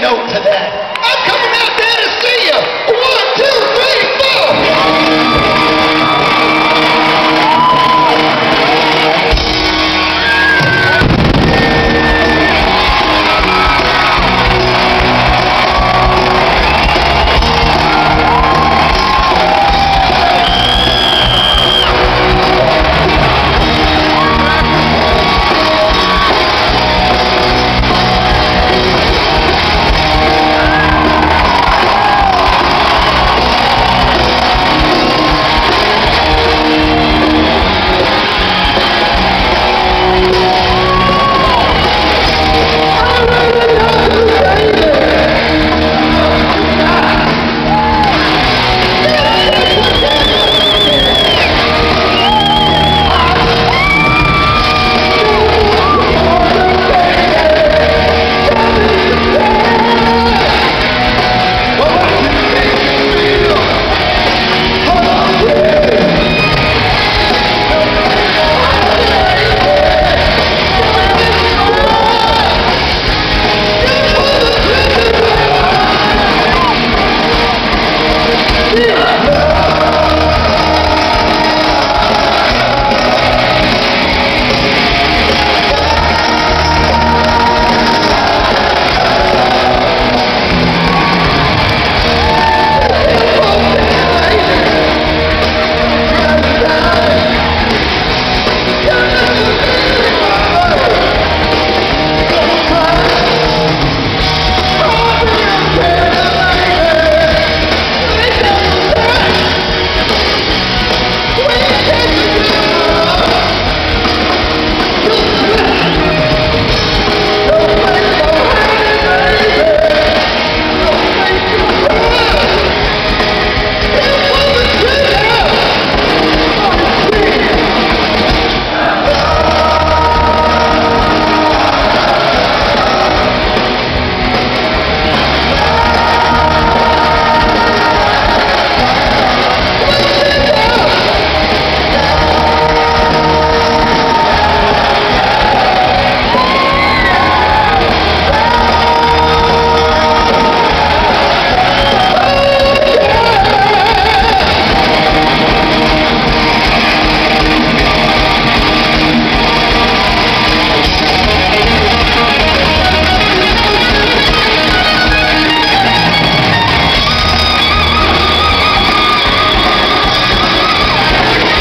no to that. Yeah.